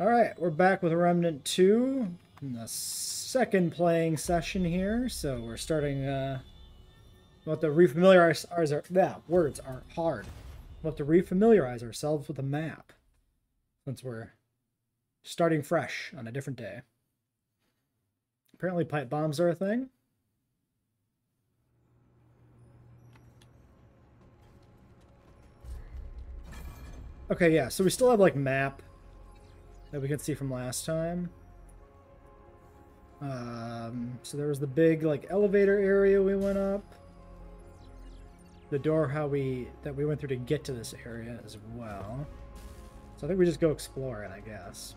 Alright, we're back with Remnant 2 in the second playing session here. So we're starting, uh, we'll have to refamiliarize, our, yeah, words are hard. We'll have to refamiliarize ourselves with the map since we're starting fresh on a different day. Apparently pipe bombs are a thing. Okay, yeah, so we still have, like, map that we could see from last time. Um, so there was the big, like, elevator area we went up. The door how we that we went through to get to this area as well. So I think we just go explore it, I guess.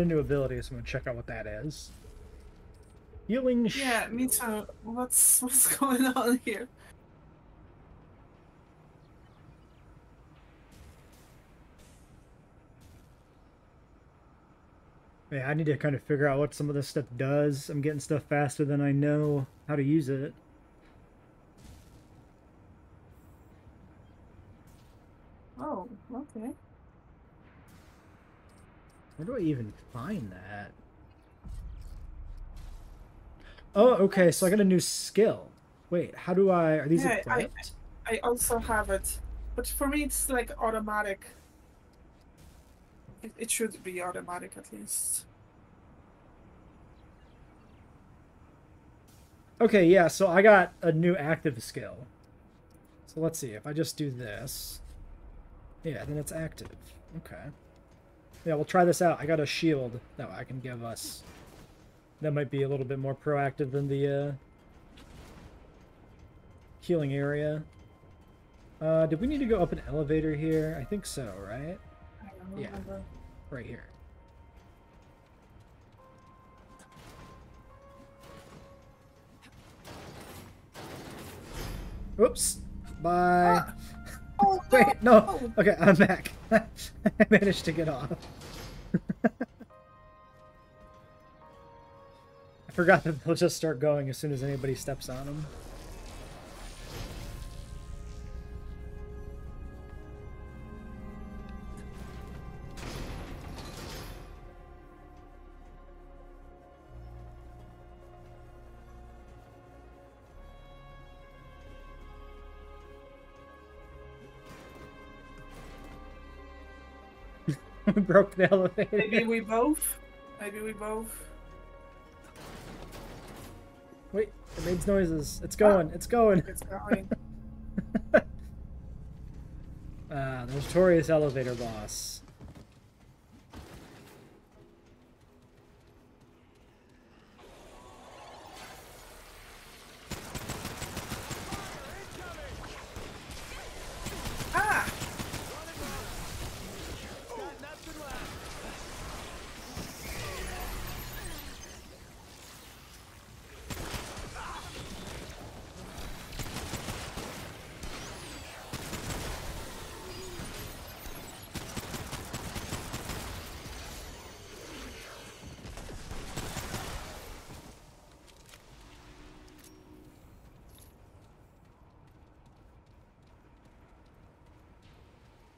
A new ability, so I'm gonna check out what that is. Healing. Yeah, me too. What's what's going on here? Yeah, I need to kind of figure out what some of this stuff does. I'm getting stuff faster than I know how to use it. Oh, okay. Where do I even find that? Oh, okay, so I got a new skill. Wait, how do I... Are these yeah, equipped? I, I also have it. But for me, it's like automatic. It, it should be automatic at least. Okay, yeah, so I got a new active skill. So let's see, if I just do this... Yeah, then it's active. Okay. Yeah, we'll try this out. I got a shield that I can give us. That might be a little bit more proactive than the uh, healing area. Uh, did we need to go up an elevator here? I think so, right? Yeah, right here. Oops. Bye. Ah. Oh, no. Wait, no. Oh. Okay, I'm back. I managed to get off. I forgot that they'll just start going as soon as anybody steps on them. broke the elevator. Maybe we both. Maybe we both. Wait, it makes noises. It's going. It's going. It's going. Ah, the notorious elevator boss.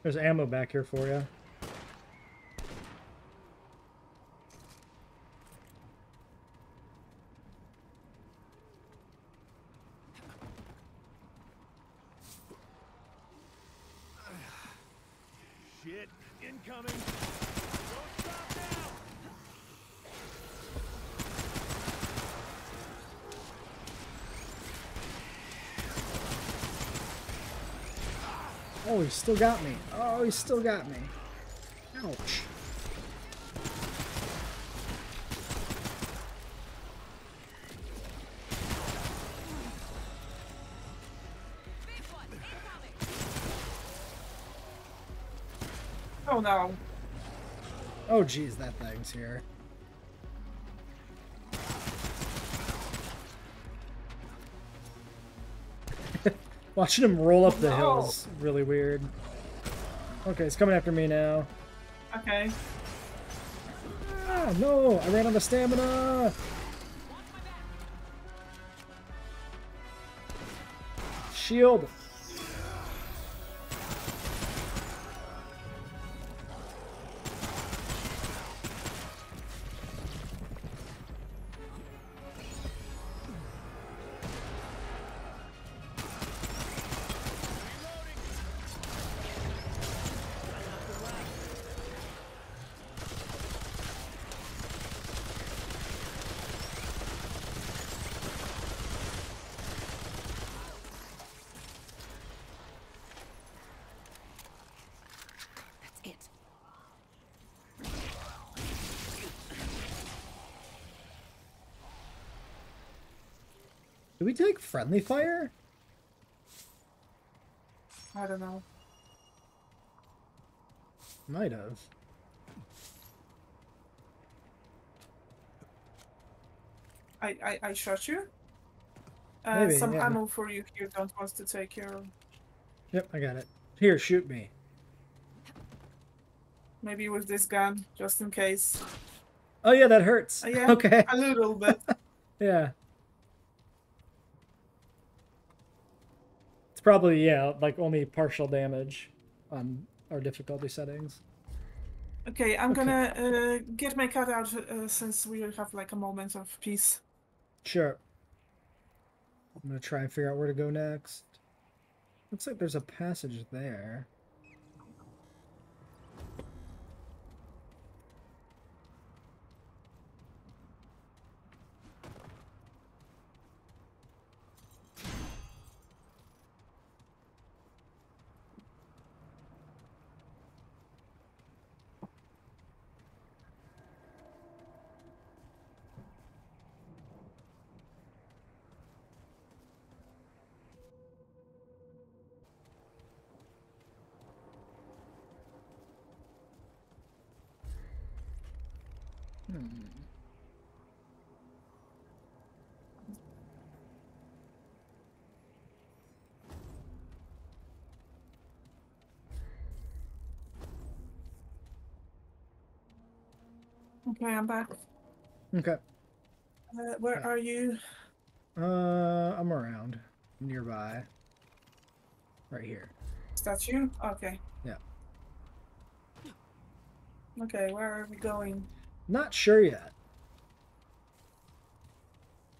There's ammo back here for you. Shit, incoming. Oh, he still got me. Oh, he still got me. Ouch. Oh no. Oh, geez, that thing's here. Watching him roll up the No. hills really weird. Okay, it's coming after me now. Okay. Ah, no! I ran out of stamina! Shield! Did we take friendly fire? I don't know. Might have. I I, I shot you. Uh, Maybe, some yeah. ammo for you here. Don't want to take your. Yep, I got it. Here, shoot me. Maybe with this gun, just in case. Oh yeah, that hurts. Uh, yeah. Okay. A little bit. Yeah. Probably yeah, like only partial damage on our difficulty settings. Okay, I'm Okay. gonna uh, get my cat out uh, since we have like a moment of peace. Sure. I'm gonna try and figure out where to go next. Looks like there's a passage there. Hmm. Okay, I'm back. Okay. Uh, where are you? Uh, I'm around, nearby. Right here. Is that you? Okay. Yeah. Okay, where are we going? Not sure yet.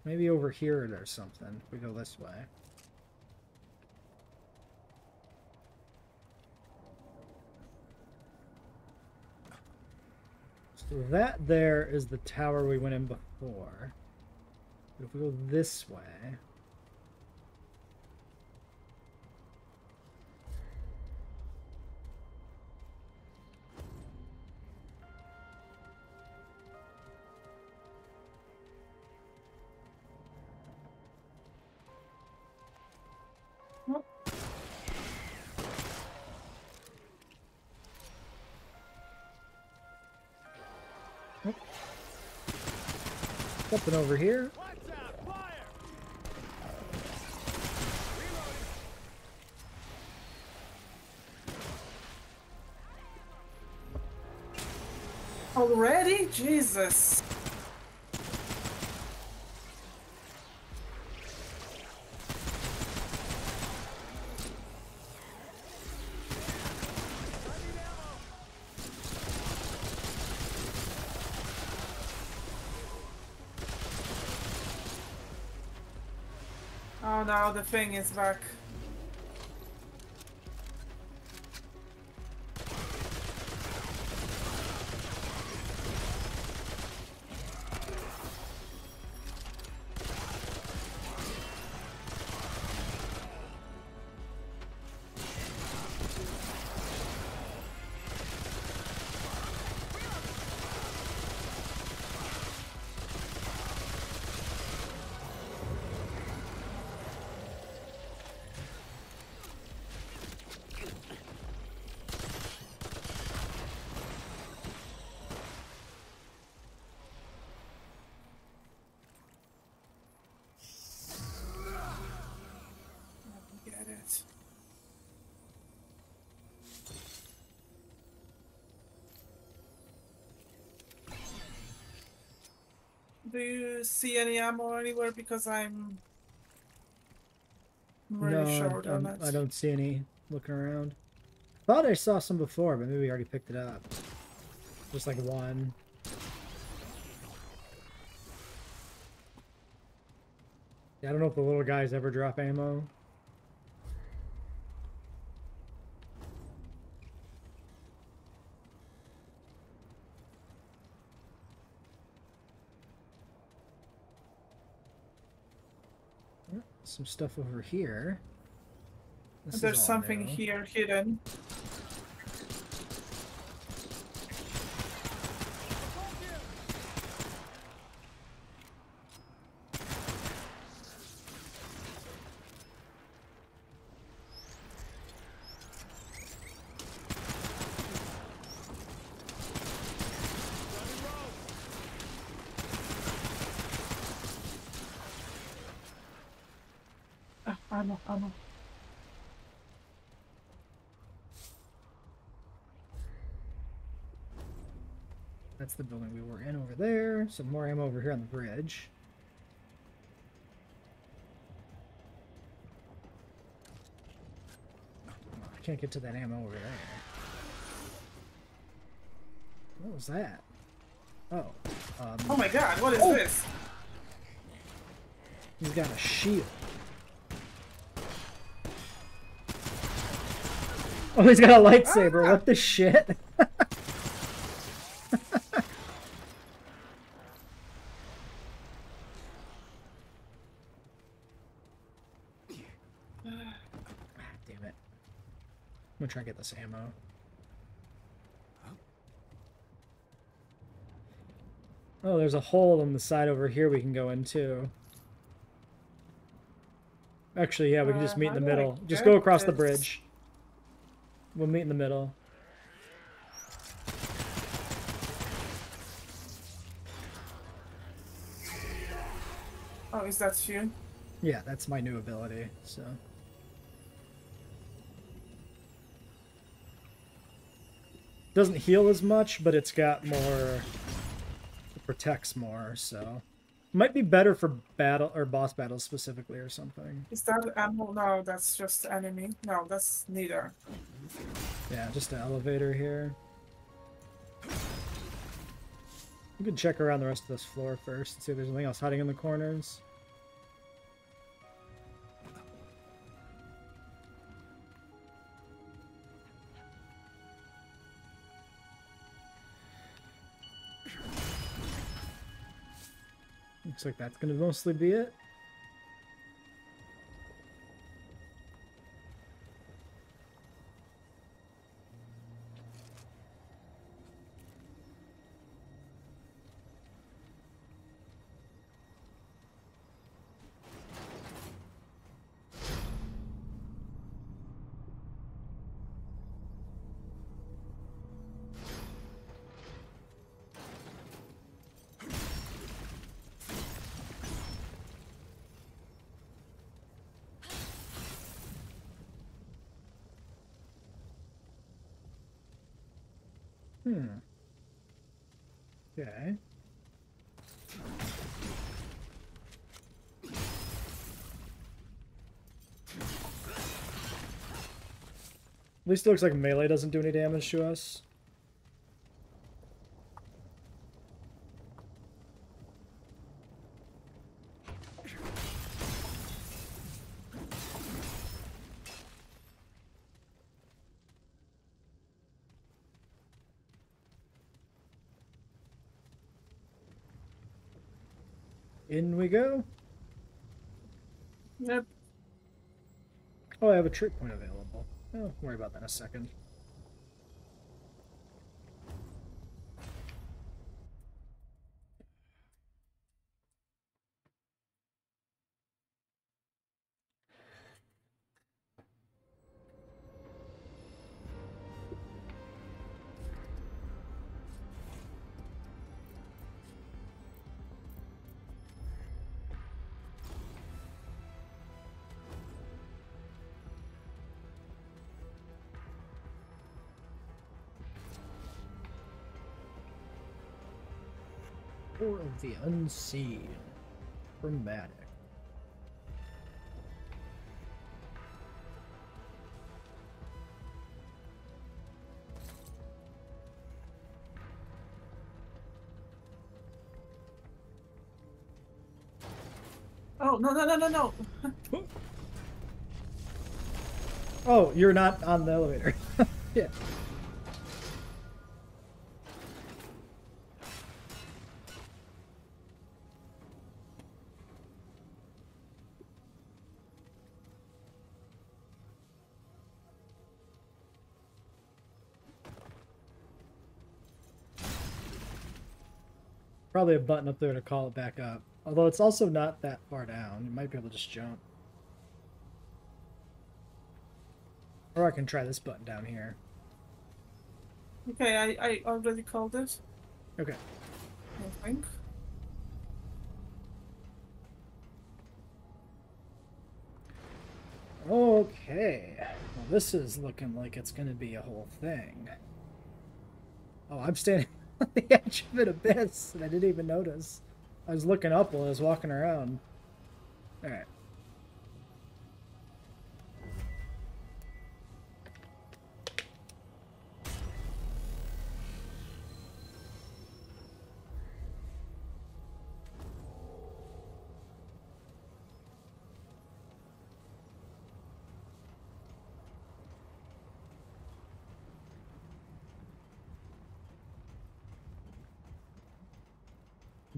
Maybe over here there's something. If we go this way. So that there is the tower we went in before. If we go this way. Something over here. Already? Jesus. Oh no, the thing is back. See any ammo anywhere? Because I'm really no, short on it. I don't see any looking around. Thought I saw some before, but maybe we already picked it up. Just like one. Yeah, I don't know if the little guys ever drop ammo. Oh, Some stuff over here. This There's something new. here hidden. Ah, ammo, ammo. That's the building we were in over there. Some more ammo over here on the bridge. Oh, I can't get to that ammo over there. What was that? Oh, um, Oh my god, what is Oh. this? he's got a shield. Oh, he's got a lightsaber. Ah! What the shit? Ah, damn it. I'm gonna try and get this ammo. Oh, there's a hole on the side over here we can go into. Actually, yeah, we can just Uh, meet in the middle. Just go across the bridge. We'll meet in the middle. Oh, is that you? Yeah, that's my new ability, so. Doesn't heal as much, but it's got more. It protects more, so. Might be better for battle or boss battles specifically or something. Is that ammo? No, that's just enemy. No, that's neither. Yeah, just an elevator here. We can check around the rest of this floor first and see if there's anything else hiding in the corners. Looks like that's gonna mostly be it. Least it looks like melee doesn't do any damage to us. In we go. Yep. Oh, I have a trick point available. Oh, worry about that in a second. War of the Unseen. Chromatic. Oh no no no no no! Oh, you're not on the elevator. yeah. Probably a button up there to call it back up. Although it's also not that far down. You might be able to just jump. Or I can try this button down here. Okay, I I already called it. Okay. I think. Okay. Well, this is looking like it's going to be a whole thing. Oh, I'm standing on the edge of an abyss, and I didn't even notice. I was looking up while I was walking around. Alright.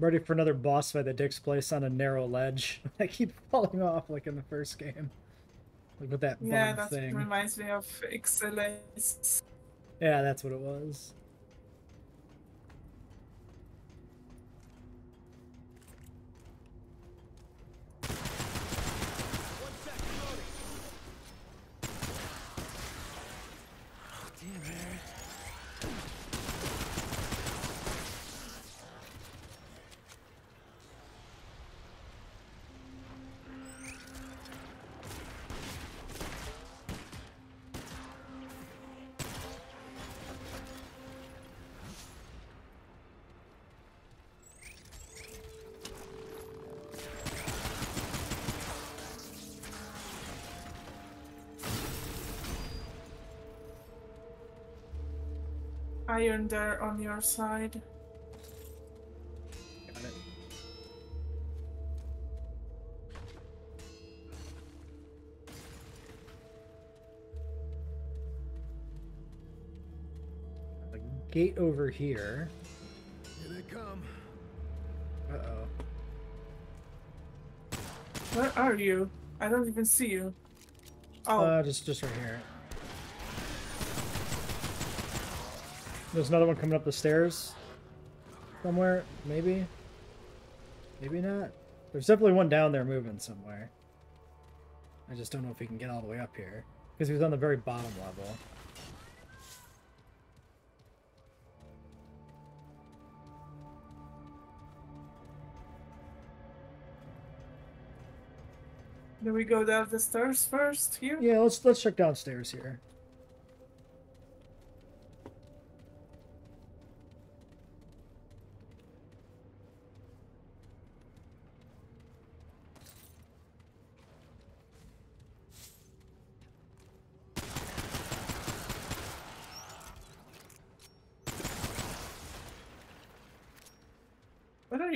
I'm ready for another boss fight that takes place on a narrow ledge. I keep falling off like in the first game. Like with that Yeah, that thing. reminds me of Ixillis. Yeah, that's what it was. There on your side. Got it. A gate over here. Here they come. Uh oh. Where are you? I don't even see you. Oh, Uh, just just right here. There's another one coming up the stairs. Somewhere, maybe. Maybe not. There's definitely one down there moving somewhere. I just don't know if he can get all the way up here. Because he was on the very bottom level. do we go down the stairs first here? Yeah, let's let's check downstairs here.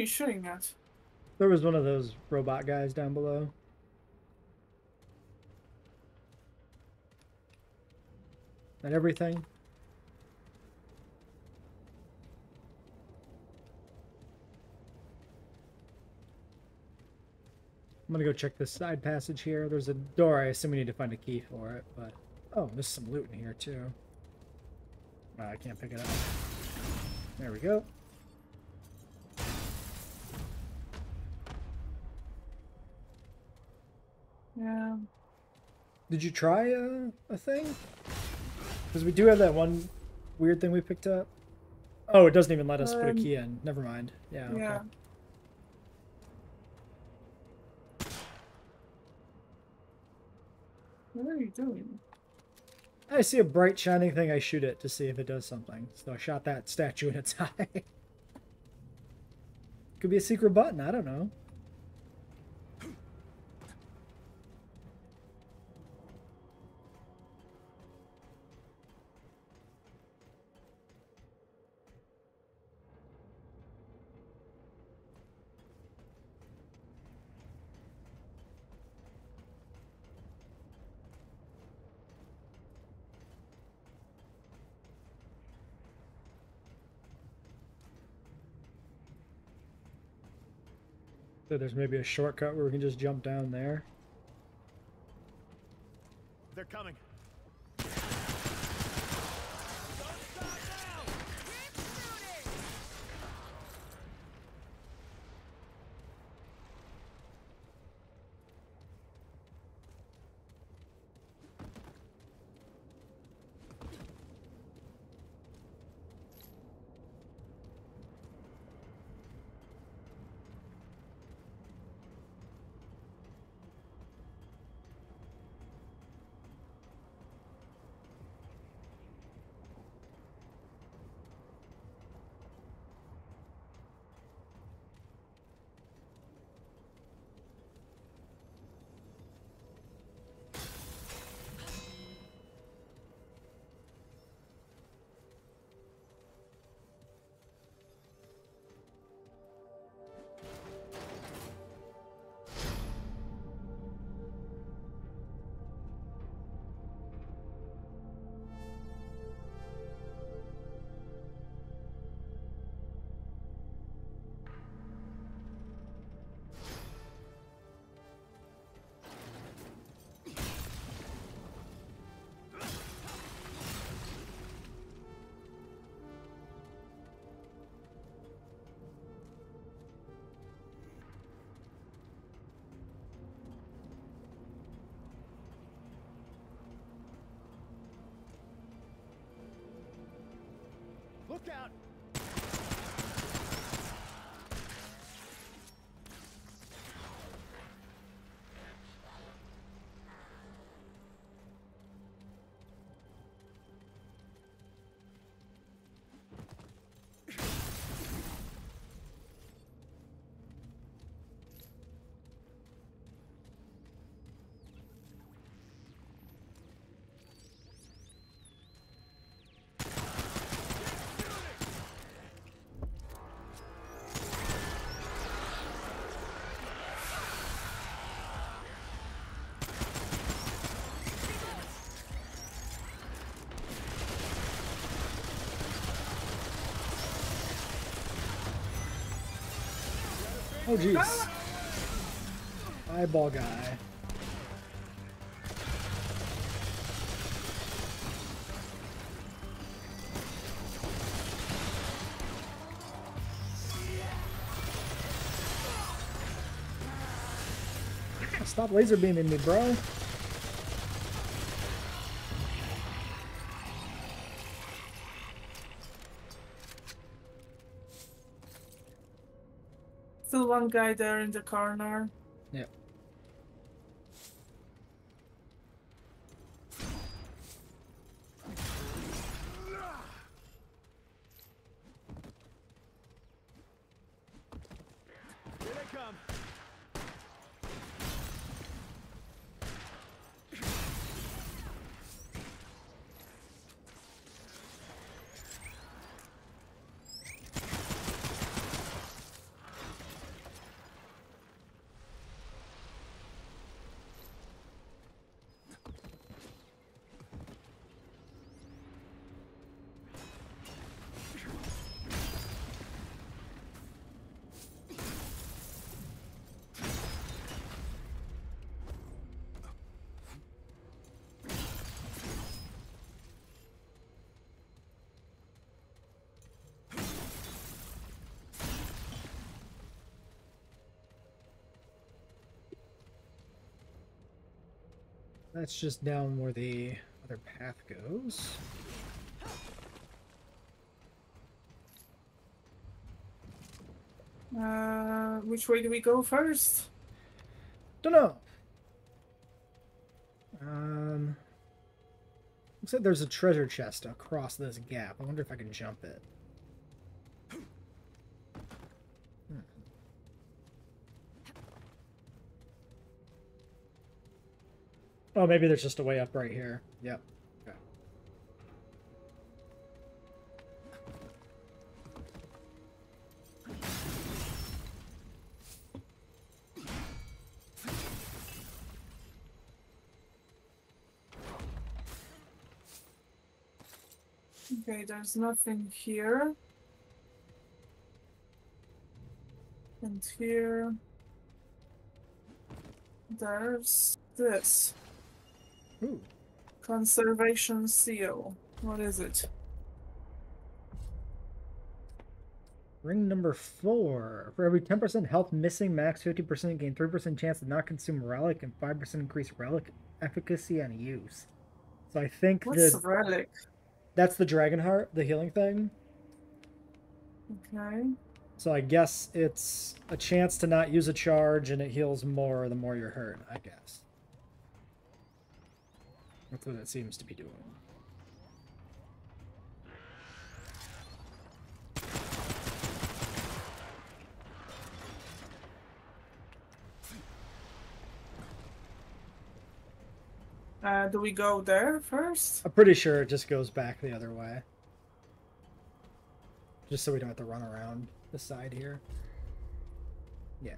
You shooting at? There was one of those robot guys down below. That everything? I'm gonna go check this side passage here. There's a door. I assume we need to find a key for it, but oh, there's some loot in here too. Ah, I can't pick it up. There we go. Yeah. Did you try uh, a thing? Because we do have that one weird thing we picked up. Oh, it doesn't even let us put a Um, key in. Never mind. Yeah. Okay. Yeah. What are you doing? I see a bright shining thing. I shoot it to see if it does something. So I shot that statue in its eye. Could be a secret button. I don't know. So there's maybe a shortcut where we can just jump down there. They're coming. Look out! Oh jeez. Eyeball guy. Stop laser beaming me, bro. Still one guy there in the corner. Yep. Here they come. That's just down where the other path goes. Uh, which way do we go first? Don't know. Um, looks like there's a treasure chest across this gap. I wonder if I can jump it. Oh, maybe there's just a way up right here. Yep. Okay. Okay, there's nothing here. And here. There's this. Ooh. Conservation seal. What is it? Ring number four. For every 10% health missing, max 50% gain 3% chance to not consume relic and 5% increase relic efficacy on use. So I think What's the relic? that's the dragon heart, the healing thing. Okay. So I guess it's a chance to not use a charge and it heals more the more you're hurt, I guess. That's what it seems to be doing. Uh, do we go there first? I'm pretty sure it just goes back the other way. Just so we don't have to run around the side here. Yeah.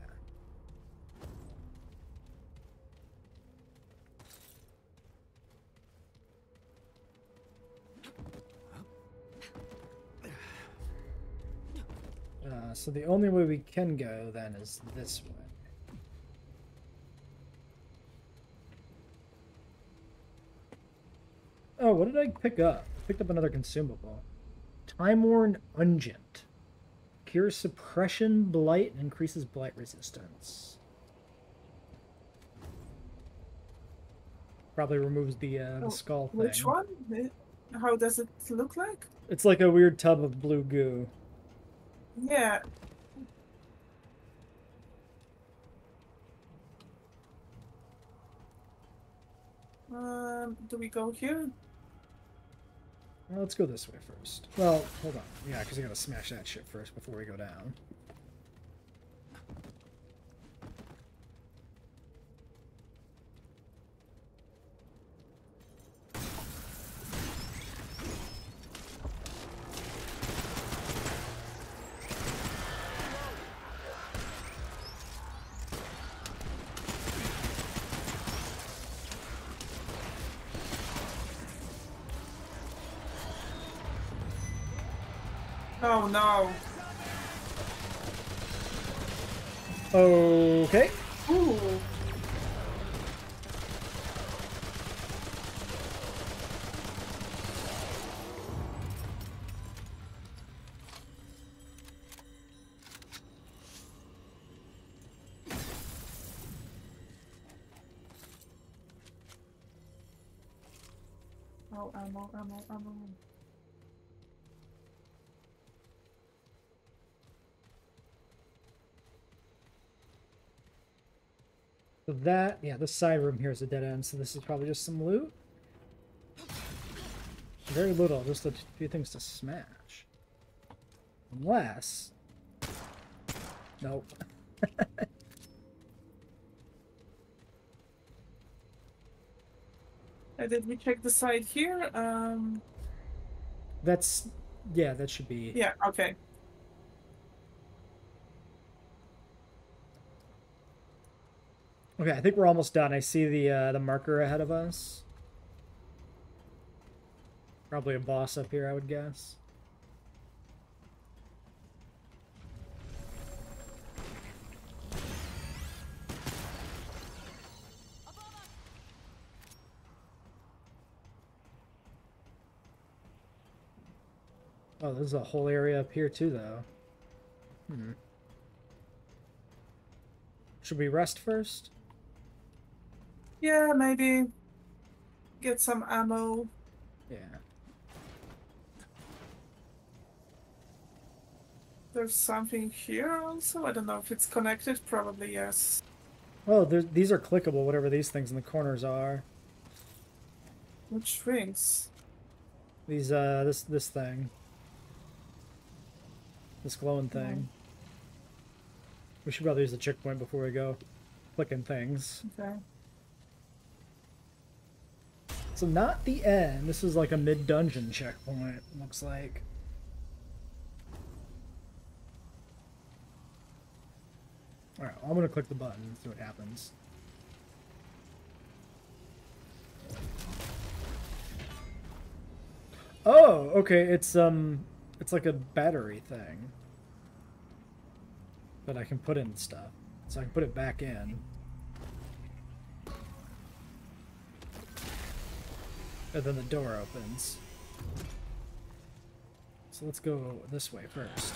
Uh, so the only way we can go then is this way. Oh, what did I pick up? I picked up another consumable. Time-worn Unguent. Cures suppression, blight, and increases blight resistance. Probably removes the, uh, the Oh, skull thing. Which one? How does it look like? It's like a weird tub of blue goo. Yeah. Um, do we go here? Well, let's go this way first. Well, hold on. Yeah, because I gotta smash that shit first before we go down. Oh no. Okay. Ooh. Oh, ammo, ammo, ammo. So that, yeah, this side room here is a dead end, so this is probably just some loot. Very little, just a few things to smash. Unless... Nope. Did we check the side here? Um, That's... Yeah, that should be... yeah, okay. Okay, I think we're almost done. I see the uh, the marker ahead of us. Probably a boss up here, I would guess. Oh, there's a whole area up here too, though. Hmm. Should we rest first? Yeah, maybe get some ammo. Yeah. There's something here also. I don't know if it's connected. Probably yes. Oh, these are clickable, whatever these things in the corners are. Which rings? These, uh, this, this thing. This glowing thing. We should probably use the checkpoint before we go clicking things. Okay. So not the end. This is like a mid-dungeon checkpoint, looks like. Alright, I'm gonna click the button and see what happens. Oh, okay, it's um it's like a battery thing. That I can put in stuff. So I can put it back in. And then the door opens. So let's go this way first.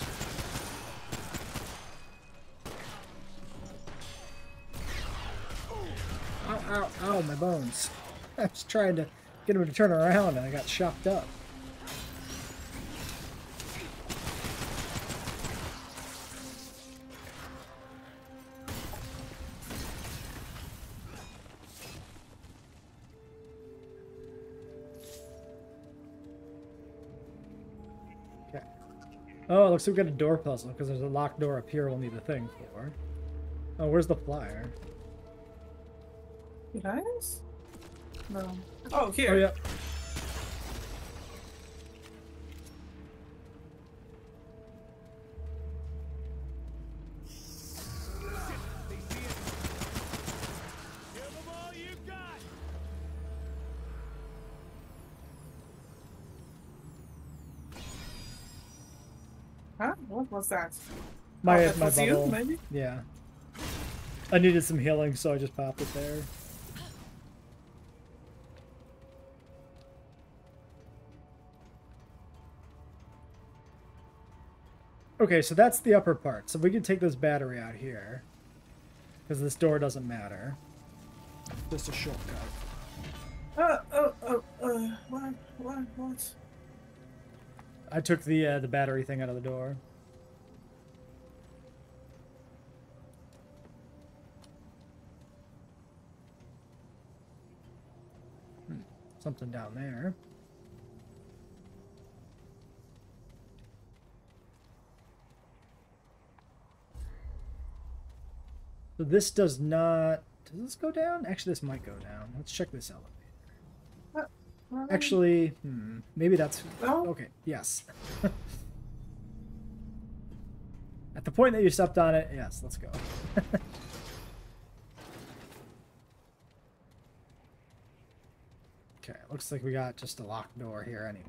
Ow, ow, ow, my bones. I was trying to get him to turn around and I got shocked up. Oh, looks like we got a door puzzle because there's a locked door up here we'll need a thing for. Oh, where's the flyer? You Guys? No. Oh, here. Oh, yeah. Was that? My, oh, that my bubble. you, maybe? Yeah. I needed some healing, so I just popped it there. Okay, so that's the upper part. So we can take this battery out here. Because this door doesn't matter. Just a shortcut. Uh, oh, oh, uh, what? What? What? I took the uh, the battery thing out of the door. Something down there. So this does not. Does this go down? Actually, this might go down. Let's check this elevator. What? What? Actually, hmm, maybe that's okay. Yes. At the point that you stepped on it, yes. Let's go. okay, looks like we got just a locked door here anyway.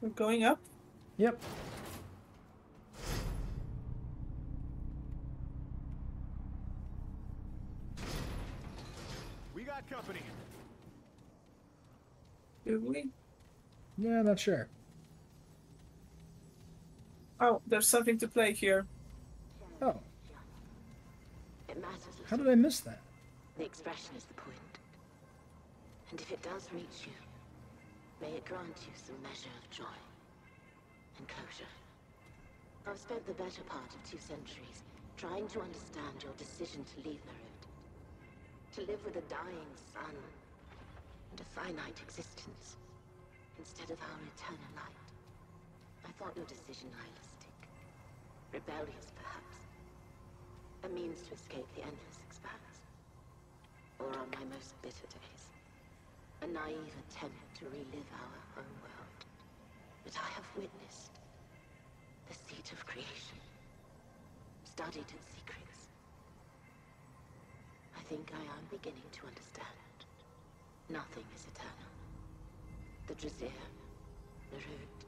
We're going up? Yep. Yeah, not sure. Oh, there's something to play here. Oh, It matters. how did I miss that? The expression is the point. And if it does reach you, may it grant you some measure of joy and closure. I've spent the better part of two centuries trying to understand your decision to leave N'Erud. To live with a dying sun and a finite existence instead of our eternal light. I thought your decision nihilistic. Rebellious, perhaps. A means to escape the endless expanse. Or on my most bitter days, a naive attempt to relive our home world. But I have witnessed the seat of creation, studied its secrets. I think I am beginning to understand. Nothing is eternal. The Drzyr, N'Erud,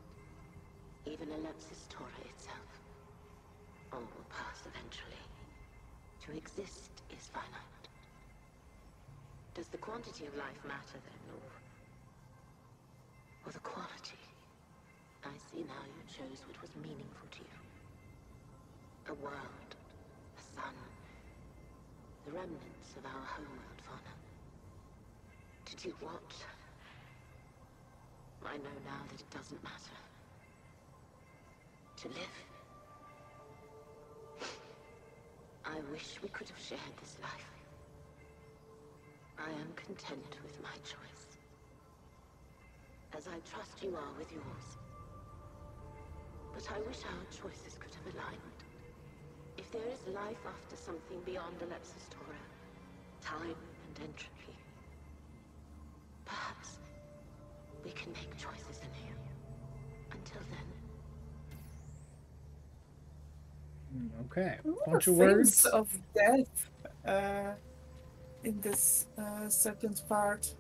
even Alepsis-Taura itself. All will pass eventually. To exist is finite. Does the quantity of life matter then, or... or the quality? I see now you chose what was meaningful to you. A world, a sun, the remnants of our homeworld fauna. To do what? I know now that it doesn't matter. To live. I wish we could have shared this life. I am content with my choice. As I trust you are with yours. But I wish our choices could have aligned. If there is life after something beyond Alepsis-Taura, time and entropy, can make choices in here. Until then, Okay, A bunch of of words. of death uh, in this uh, second part.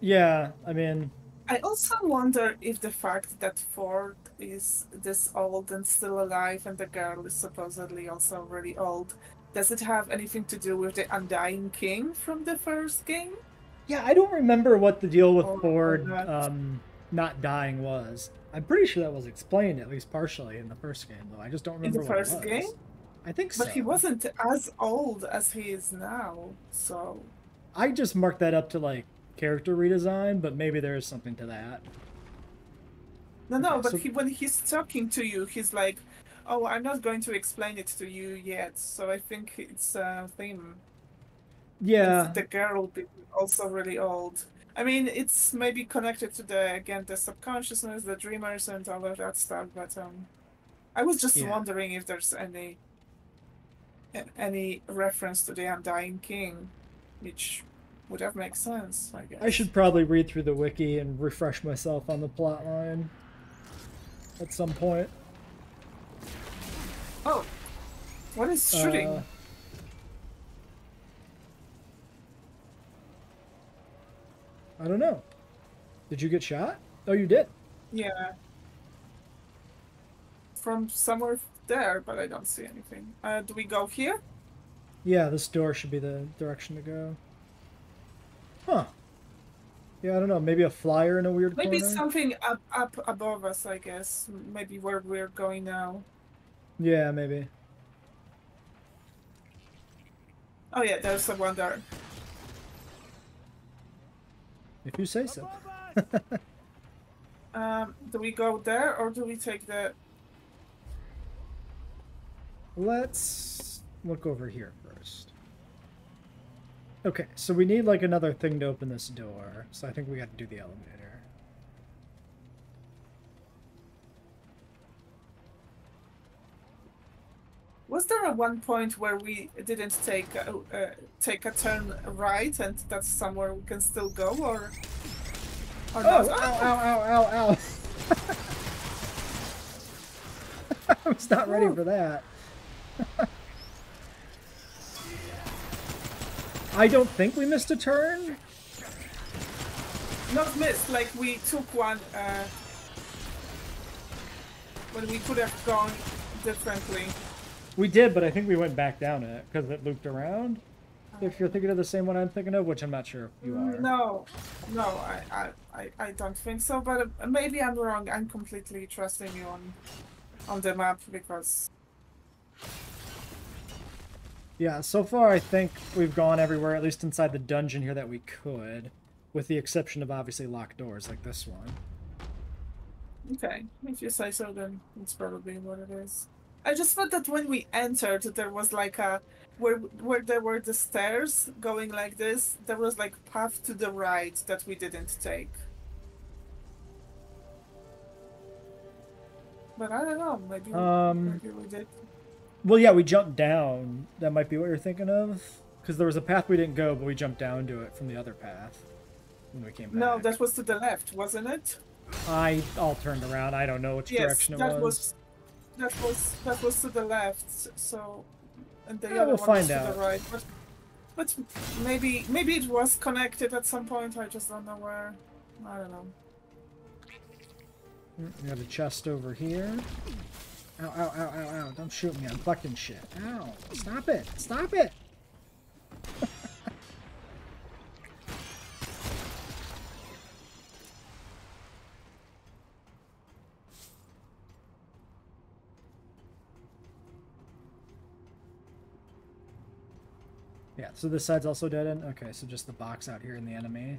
Yeah, I mean, I also wonder if the fact that Ford is this old and still alive, and the girl is supposedly also really old, does it have anything to do with the Undying King from the first game? Yeah, I don't remember what the deal with or Ford not. um, not dying was. I'm pretty sure that was explained at least partially in the first game, though. I just don't remember. In the first game? I think so. But he wasn't as old as he is now, so I just marked that up to like character redesign, but maybe there is something to that. no, no. Okay, But so- he, when he's talking to you, he's like, "Oh, I'm not going to explain it to you yet." So I think it's a theme. Yeah, the girl be also really old. I mean, it's maybe connected to the again the subconsciousness, the dreamers, and all of that stuff. But um, I was just Yeah. wondering if there's any any reference to the Undying King, which would have make sense. I guess. I should probably read through the wiki and refresh myself on the plot line at some point. Oh, what is shooting? Uh, I don't know. Did you get shot? Oh, you did. yeah. From somewhere there, but I don't see anything. Uh, do we go here? Yeah, this door should be the direction to go. Huh. Yeah, I don't know. Maybe a flyer in a weird Maybe corner. something up up above us, I guess. Maybe where we're going now. Yeah, maybe. Oh yeah, there's the one there. If you say so. Um, do we go there or do we take the? Let's look over here first. Okay, so we need like another thing to open this door. So I think we got to do the elevator. Was there a one point where we didn't take a, uh, take a turn right and that's somewhere we can still go or? Or Oh, not? ow, ow, ow, ow, ow. I was not ready Ooh. for that. I don't think we missed a turn. Not missed. Like we took one uh, when we could have gone differently. We did, but I think we went back down it because it looped around. If you're thinking of the same one I'm thinking of, which I'm not sure if you are. No, no, I, I, I, I don't think so. But uh, maybe I'm wrong. I'm completely trusting you on, on the map because Yeah, so far I think we've gone everywhere, at least inside the dungeon here that we could, with the exception of obviously locked doors like this one. okay, if you say so, then it's probably what it is. I just thought that when we entered, there was like a where where there were the stairs going like this. There was like path to the right that we didn't take. But I don't know. Maybe Um, maybe we did. Well, yeah, we jumped down. That might be what you're thinking of, because there was a path we didn't go, but we jumped down to it from the other path when we came back. No, that was to the left, wasn't it? I all turned around. I don't know which yes, direction it that was. was. That was that was to the left. So, and the Yeah, other we'll one find to out. the right. But, but maybe maybe it was connected at some point. I just don't know where. I don't know. Mm, We got a chest over here. Ow, ow, ow, ow, ow. Don't shoot me. I'm collecting shit. Ow. Stop it. Stop it. so this side's also dead end? Okay, so just the box out here and the enemy.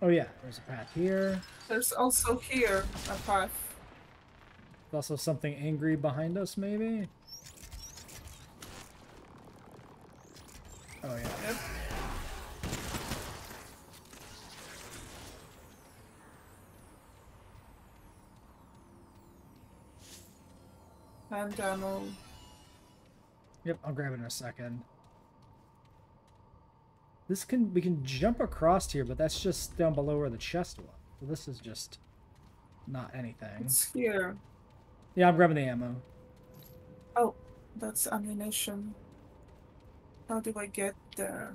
Oh yeah, there's a path here. There's also here a path. There's also something angry behind us, maybe? Oh yeah. Yep. And ammo. Yep, I'll grab it in a second. This can we can jump across here, but that's just down below where the chest was. So this is just not anything. It's here. Yeah, I'm grabbing the ammo. Oh, that's ammunition. How do I get there?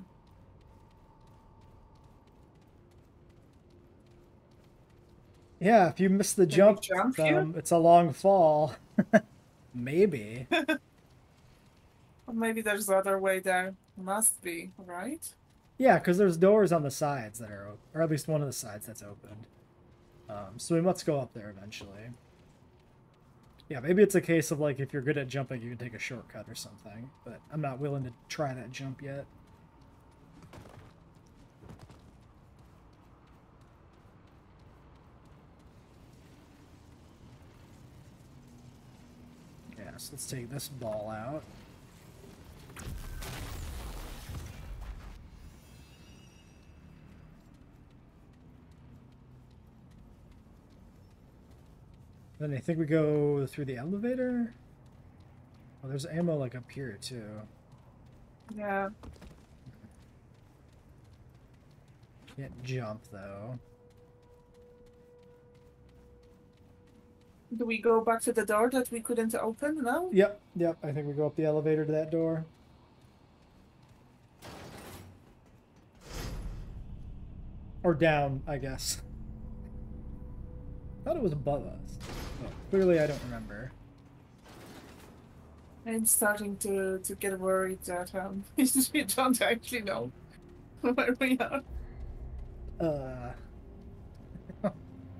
Yeah, if you miss the jump, jump um, it's a long fall. Maybe. Maybe there's other way there. Must be, right? Yeah, because there's doors on the sides that are, or at least one of the sides that's opened. Um, so we must go up there eventually. Yeah, maybe it's a case of like if you're good at jumping, you can take a shortcut or something. But I'm not willing to try that jump yet. Yeah, so let's take this ball out. Then I think we go through the elevator. Oh, there's ammo like up here too. Yeah. Can't jump though. Do we go back to the door that we couldn't open now? Yep, yep. I think we go up the elevator to that door. Or down, I guess. Thought it was above us. Well, clearly, I don't remember. I'm starting to, to get worried that um, we don't actually know where we are. Uh,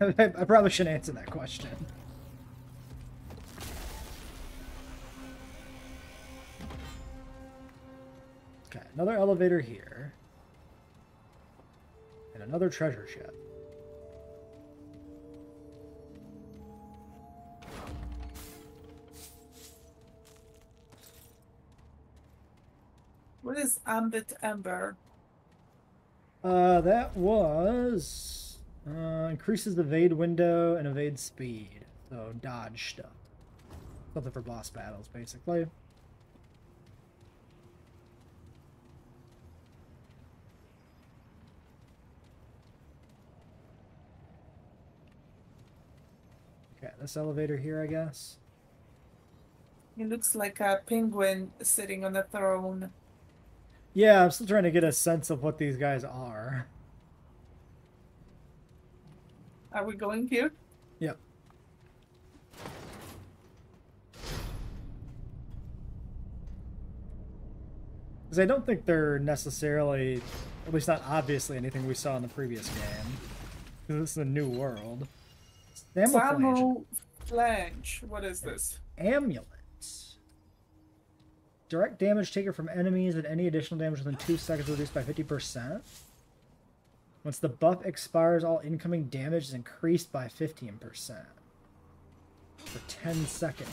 I, I probably shouldn't answer that question. Okay, another elevator here. And another treasure chest. What is Ambit Ember? Uh, that was uh, increases the evade window and evade speed. So dodge stuff. Something for boss battles, basically. This elevator here, I guess. He looks like a penguin sitting on a throne. Yeah, I'm still trying to get a sense of what these guys are. Are we going here? Yep. Because I don't think they're necessarily, at least not obviously, anything we saw in the previous game. 'Cause this is a new world. Samo Flange. What is this? Amulet. Direct damage taken from enemies and any additional damage within two seconds reduced by 50%. Once the buff expires, all incoming damage is increased by 15%. For 10 seconds.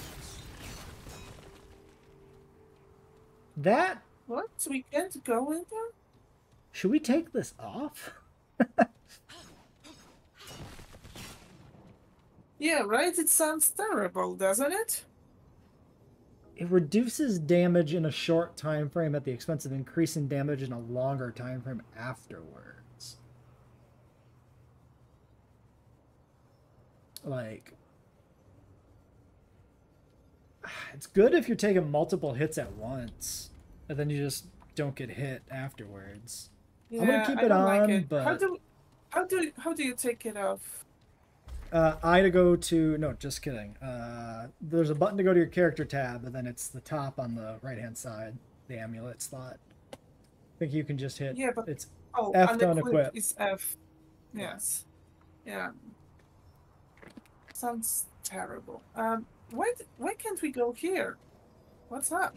That. What? So We can't go in there? Should we take this off? Yeah, right? It sounds terrible, doesn't it? It reduces damage in a short time frame at the expense of increasing damage in a longer time frame afterwards. Like it's good if you're taking multiple hits at once, and then you just don't get hit afterwards. Yeah, I'm gonna keep it don't like on, it. How do how do how do you take it off? Uh, I to go to no, just kidding. Uh, there's a button to go to your character tab, and then it's the top on the right hand side, the amulet slot. I think you can just hit. Yeah, but- it's Oh, F and to the unequip. is F. Yes. Yeah. Sounds terrible. Um, why why can't we go here? What's up?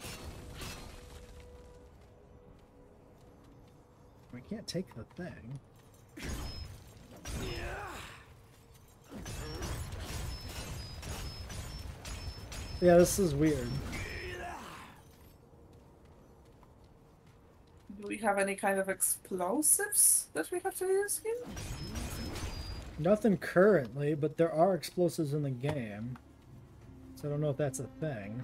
we can't take the thing. Yeah, this is weird. Do we have any kind of explosives that we have to use here? Nothing currently, but there are explosives in the game. So I don't know if that's a thing.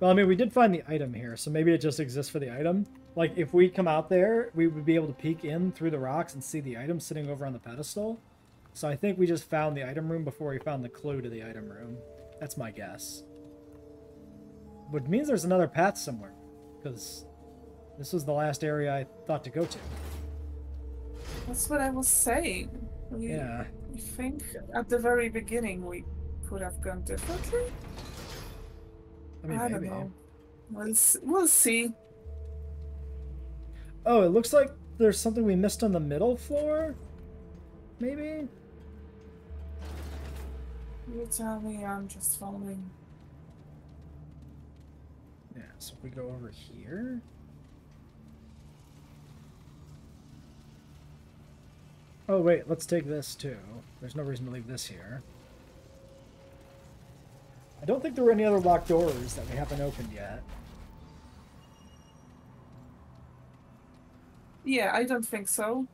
Well, I mean, we did find the item here, so maybe it just exists for the item. Like, if we come out there, we would be able to peek in through the rocks and see the item sitting over on the pedestal. So I think we just found the item room before we found the clue to the item room. That's my guess. Which means there's another path somewhere, because this was the last area I thought to go to. That's what I was saying. We, Yeah. I think at the very beginning we could have gone differently. I mean, I don't know. We'll s- we'll see. Oh, it looks like there's something we missed on the middle floor? Maybe? You tell me. I'm just following. Yeah, so if we go over here. Oh, wait, let's take this too. There's no reason to leave this here. I don't think there were any other locked doors that we haven't opened yet. Yeah, I don't think so.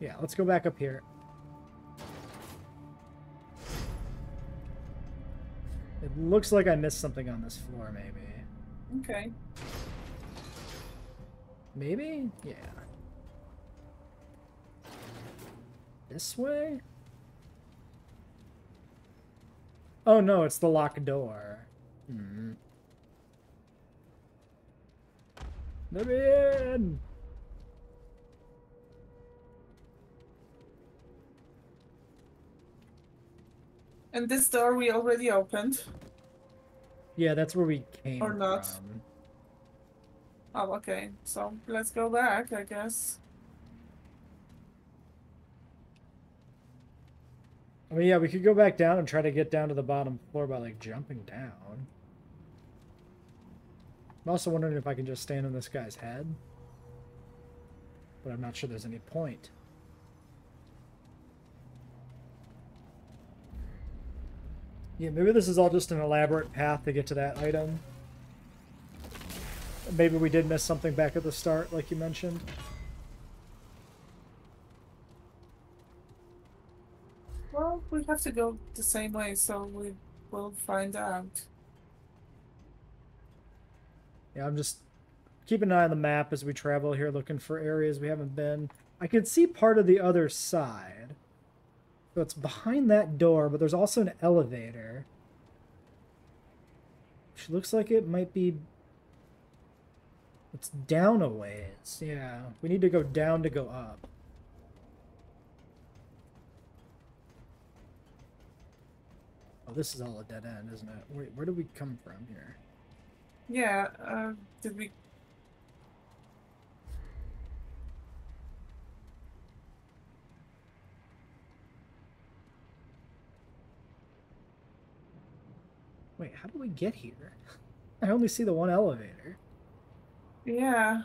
Yeah, let's go back up here. It looks like I missed something on this floor, maybe. Okay. Maybe? Yeah. This way? Oh no, it's the locked door. Hmm. Let me in! And this door we already opened. Yeah, that's where we came Or not. from. Oh, okay. So let's go back, I guess. I mean, yeah, we could go back down and try to get down to the bottom floor by, like, jumping down. I'm also wondering if I can just stand on this guy's head. But I'm not sure there's any point. Yeah, maybe this is all just an elaborate path to get to that item. Maybe we did miss something back at the start, like you mentioned. Well, we have to go the same way, so we will find out. Yeah, I'm just keeping an eye on the map as we travel here, looking for areas we haven't been. I can see part of the other side. So it's behind that door, but there's also an elevator. Which looks like it might be... It's down a ways. Yeah, we need to go down to go up. Oh, this is all a dead end, isn't it? Wait, where did we come from here? Yeah, uh, did we... Wait, how do we get here? I only see the one elevator. Yeah,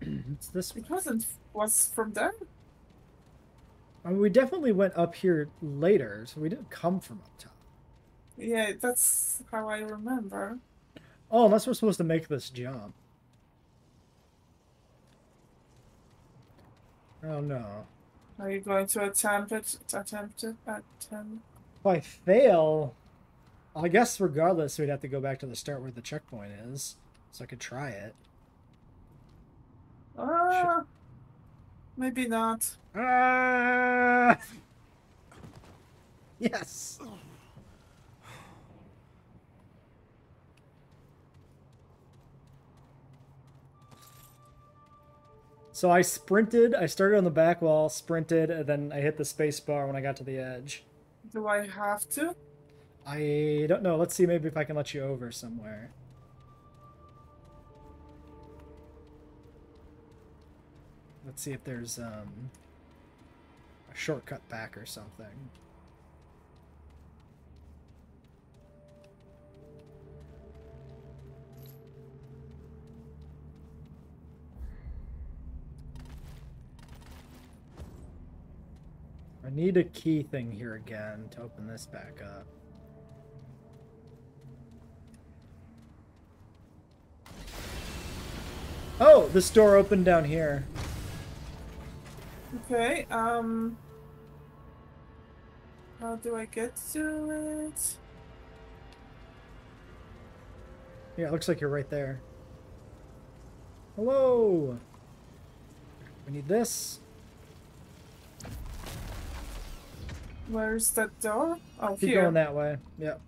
it's this. it wasn't... Was from there? I mean, we definitely went up here later, so we didn't come from up top. Yeah, that's how I remember. Oh, unless we're supposed to make this jump. Oh no. Are you going to attempt it? Attempt it? Attempt... If I fail, I guess regardless, we'd have to go back to the start where the checkpoint is, so I could try it. Ah, maybe not. Ah! Yes. So I sprinted. I started on the back wall, sprinted, and then I hit the space bar when I got to the edge. Do I have to? I don't know. Let's see maybe if I can let you over somewhere. Let's see if there's um, a shortcut back or something. I need a key thing here again to open this back up. This door opened down here. Okay, um. How do I get to it? Yeah, it looks like you're right there. Hello! We need this. Where's that door? Oh, Keep here. going that way. Yep.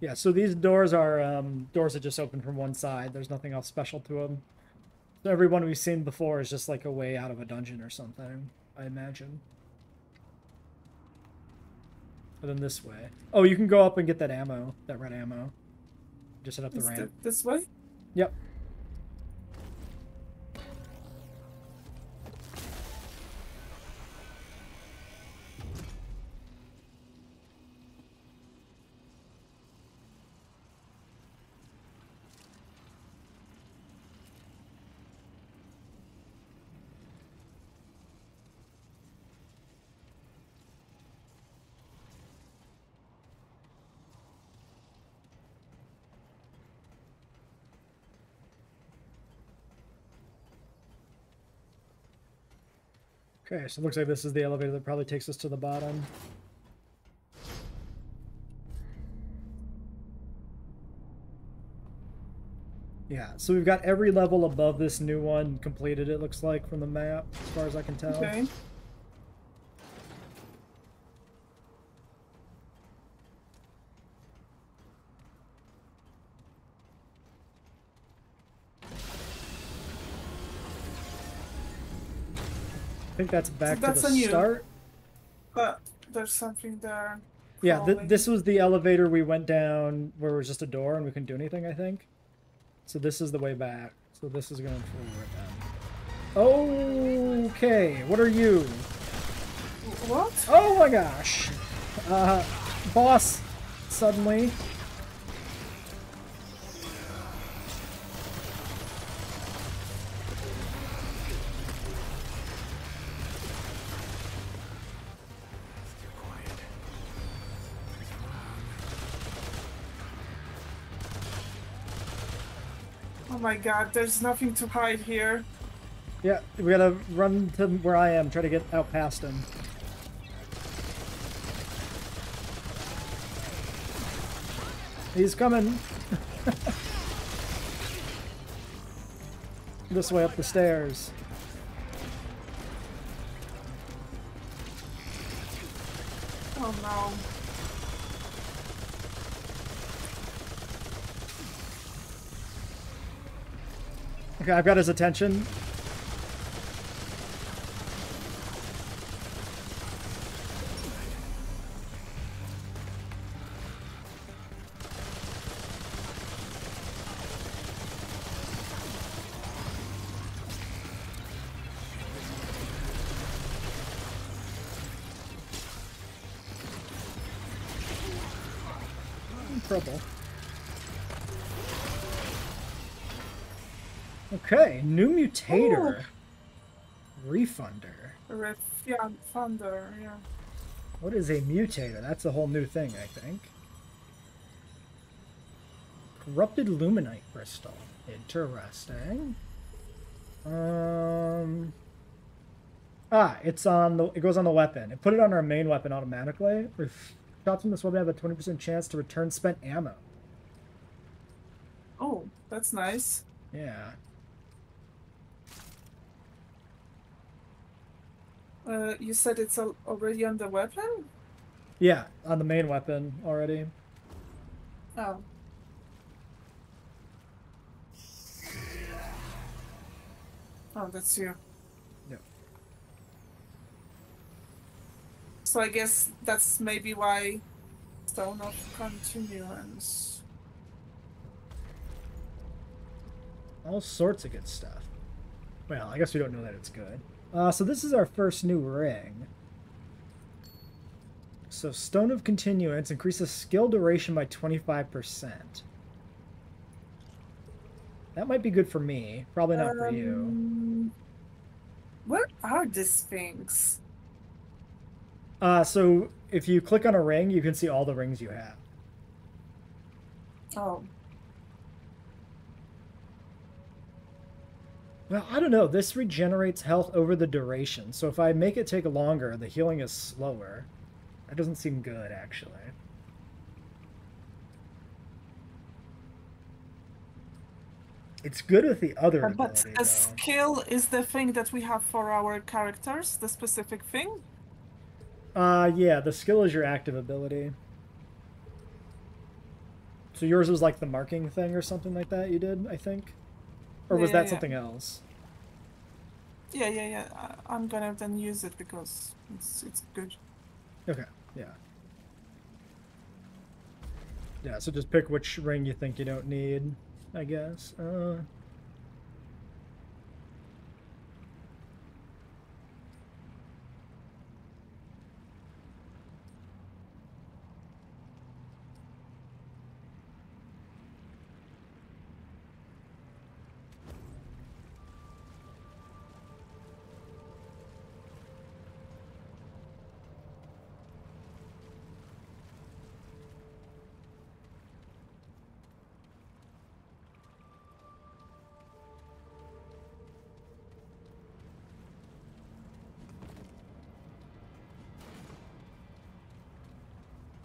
Yeah, so these doors are um, doors that just open from one side. There's nothing else special to them. So every one we've seen before is just like a way out of a dungeon or something, I imagine. And then this way. Oh, you can go up and get that ammo, that red ammo. Just head up the Is ramp. this way? Yep. Okay, so it looks like this is the elevator that probably takes us to the bottom. Yeah, so we've got every level above this new one completed, it looks like, from the map, as far as I can tell. Okay. I think that's back that's to the start. But there's something there. Yeah, th- this was the elevator we went down where it was just a door and we couldn't do anything, I think. So this is the way back. So this is going forward then. Okay, what are you? What? Oh my gosh! Uh, boss, suddenly. My god, there's nothing to hide here. Yeah, we gotta run to where I am, try to get out past him. He's coming. this way up the stairs. Oh no. Okay, I've got his attention. Okay, new mutator. Refunder. Red yeah, yeah. What is a mutator? That's a whole new thing, I think. Corrupted lumenite crystal. Interesting. Um. Ah, it's on the. It goes on the weapon. It put it on our main weapon automatically. If shots from this weapon have a twenty percent chance to return spent ammo. Oh, that's nice. Yeah. Uh, you said it's already on the weapon? Yeah, on the main weapon already. Oh. Oh, that's you. Yep. So I guess that's maybe why Stone of Continuance. all sorts of good stuff. Well, I guess we don't know that it's good. Uh, so this is our first new ring. So Stone of Continuance increases skill duration by 25%. That might be good for me. Probably not for you. Um, What are these things? Uh, so if you click on a ring, you can see all the rings you have. Oh. Well, I don't know. This regenerates health over the duration. So if I make it take longer, the healing is slower. That doesn't seem good, actually. It's good with the other Uh, But ability, a though. skill is the thing that we have for our characters, the specific thing. Uh, yeah, the skill is your active ability. So yours was like the marking thing or something like that you did, I think? Or was Yeah, that yeah. something else? Yeah, yeah, yeah. I- I'm gonna then use it because it's it's good. Okay, yeah. Yeah, so just pick which ring you think you don't need, I guess. Uh,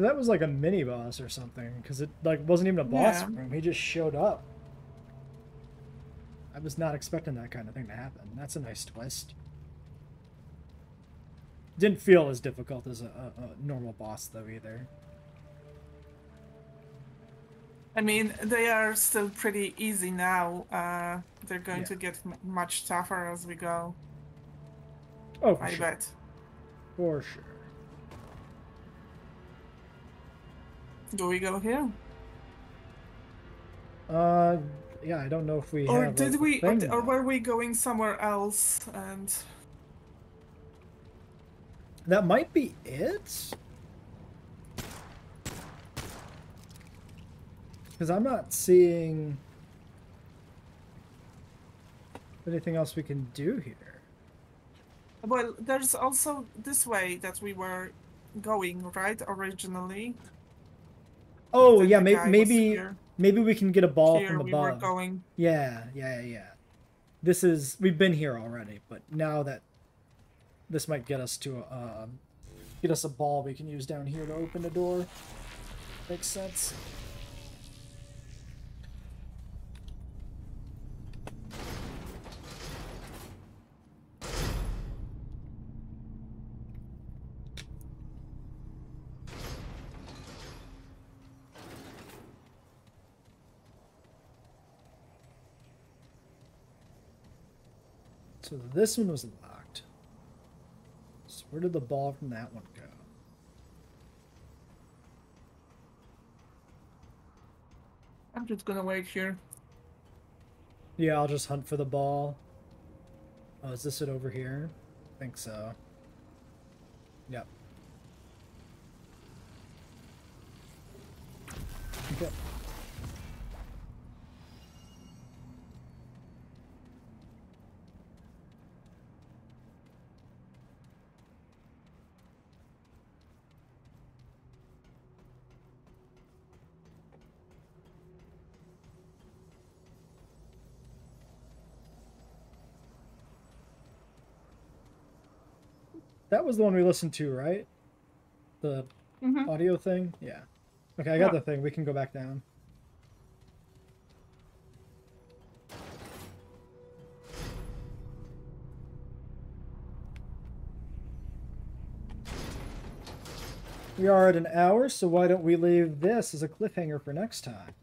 that was like a mini boss or something, because it like wasn't even a boss Yeah. room. He just showed up. I was not expecting that kind of thing to happen. That's a nice twist. Didn't feel as difficult as a, a, a normal boss though either. I mean, they are still pretty easy now. Uh, they're going Yeah. to get m- much tougher as we go. Oh, for I sure. bet. For sure. Do we go here? Uh, yeah, I don't know if we Or did we? Or, or were we going somewhere else? And That might be it. Because I'm not seeing anything else we can do here. well, there's also this way that we were going, right? Originally. Oh yeah, may- maybe maybe we can get a ball Here from we above. going. Yeah, yeah, yeah. This is we've been here already, but now that this might get us to um, get us a ball we can use down here to open the door. Makes sense. So this one was locked. So where did the ball from that one go? I'm just gonna wait here. Yeah, I'll just hunt for the ball. Oh, is this it over here? I think so. Yep. That was the one we listened to, right? The Mhm. audio thing? Yeah. Okay, I got Yeah. the thing. We can go back down. We are at an hour, so why don't we leave this as a cliffhanger for next time?